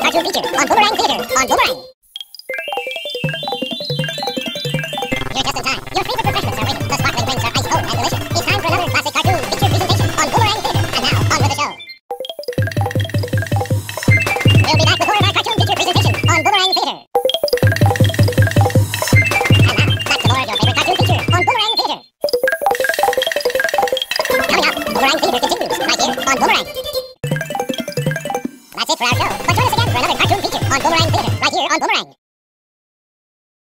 a cartoon feature on Boomerang Theater on Boomerang. You're just in time. Your favorite refreshments are waiting. The sparkling drinks are ice cold and delicious. It's time for another classic cartoon feature presentation on Boomerang Theater. And now, on with the show. We'll be back with more of our cartoon feature presentation on Boomerang Theater. And now, back to more of your favorite cartoon feature on Boomerang Theater. Coming up, Boomerang Theater continues right here on Boomerang. That's it for our show. But on Boomerang.